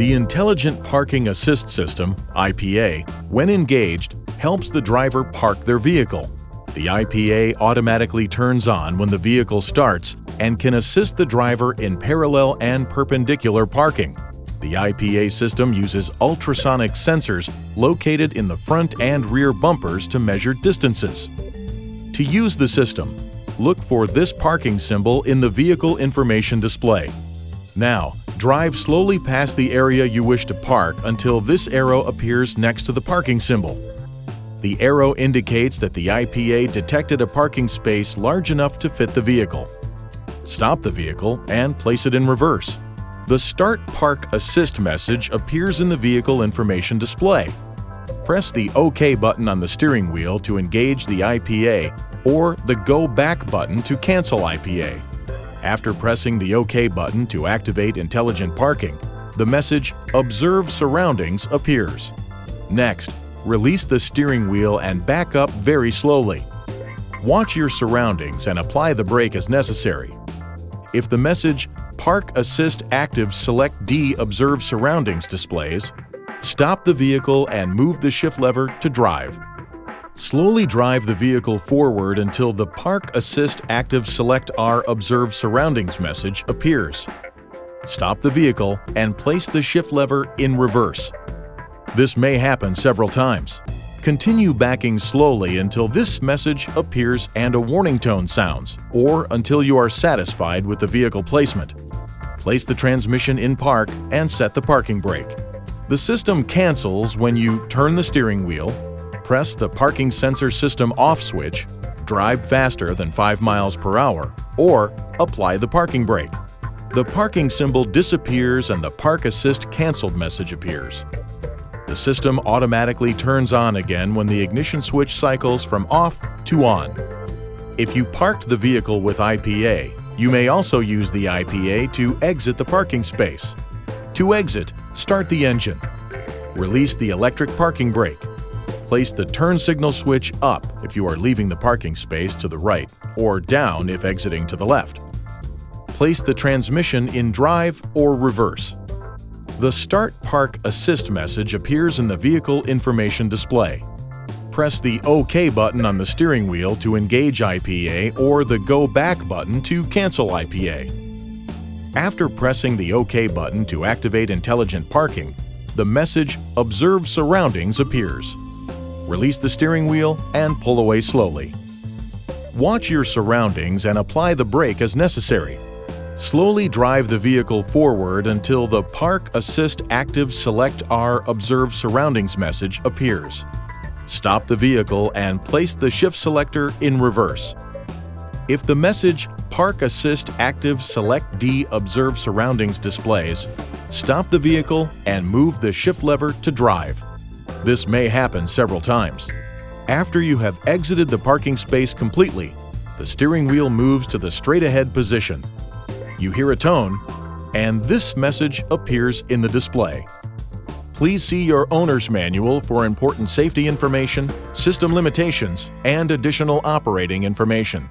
The Intelligent Parking Assist System, IPA, when engaged, helps the driver park their vehicle. The IPA automatically turns on when the vehicle starts and can assist the driver in parallel and perpendicular parking. The IPA system uses ultrasonic sensors located in the front and rear bumpers to measure distances. To use the system, look for this parking symbol in the vehicle information display. Now, drive slowly past the area you wish to park until this arrow appears next to the parking symbol. The arrow indicates that the IPA detected a parking space large enough to fit the vehicle. Stop the vehicle and place it in reverse. The Start Park Assist message appears in the vehicle information display. Press the OK button on the steering wheel to engage the IPA or the Go Back button to cancel IPA. After pressing the OK button to activate intelligent parking, the message Observe Surroundings appears. Next, release the steering wheel and back up very slowly. Watch your surroundings and apply the brake as necessary. If the message Park Assist Active Select D Observe Surroundings displays, stop the vehicle and move the shift lever to drive. Slowly drive the vehicle forward until the Park Assist Active Select R Observe Surroundings message appears. Stop the vehicle and place the shift lever in reverse. This may happen several times. Continue backing slowly until this message appears and a warning tone sounds, or until you are satisfied with the vehicle placement. Place the transmission in park and set the parking brake. The system cancels when you turn the steering wheel, press the parking sensor system off switch, drive faster than 5 miles per hour, or apply the parking brake. The parking symbol disappears and the Park Assist canceled message appears. The system automatically turns on again when the ignition switch cycles from off to on. If you parked the vehicle with IPA, you may also use the IPA to exit the parking space. To exit, start the engine. Release the electric parking brake place the turn signal switch up if you are leaving the parking space to the right or down if exiting to the left. Place the transmission in drive or reverse. The Start Park Assist message appears in the vehicle information display. Press the OK button on the steering wheel to engage IPA or the Go Back button to cancel IPA. After pressing the OK button to activate intelligent parking, the message Observe Surroundings appears release the steering wheel, and pull away slowly. Watch your surroundings and apply the brake as necessary. Slowly drive the vehicle forward until the Park Assist Active Select R Observe Surroundings message appears. Stop the vehicle and place the shift selector in reverse. If the message Park Assist Active Select D Observe Surroundings displays, stop the vehicle and move the shift lever to drive. This may happen several times. After you have exited the parking space completely, the steering wheel moves to the straight-ahead position. You hear a tone, and this message appears in the display. Please see your owner's manual for important safety information, system limitations, and additional operating information.